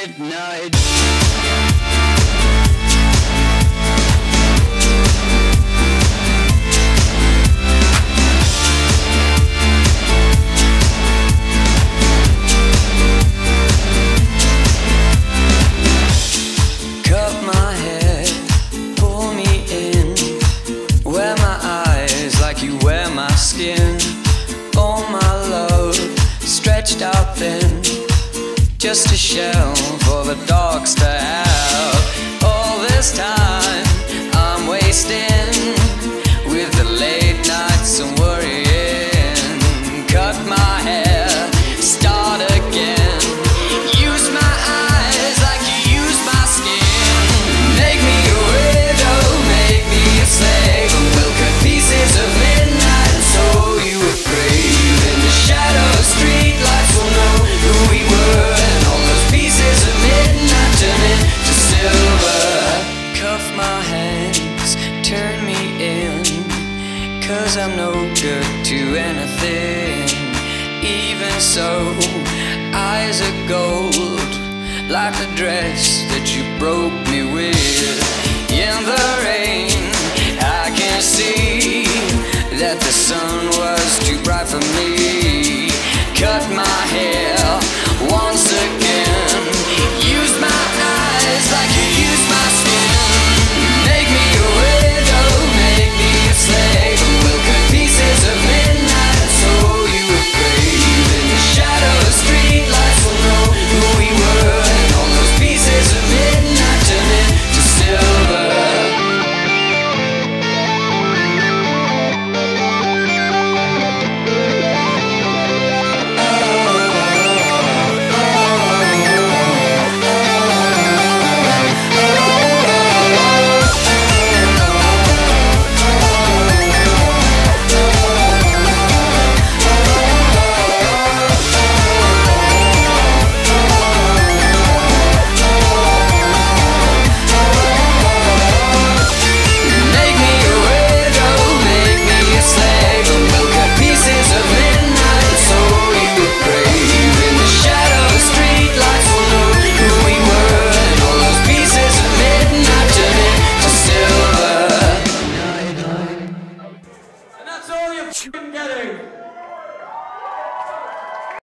midnight just a shell for the dogs to have. All this time Cause I'm no jerk to anything. Even so, eyes are gold Like the dress that you broke me with. In the rain, I can see That the sun was too bright for me. Cut my hair that's all you're getting.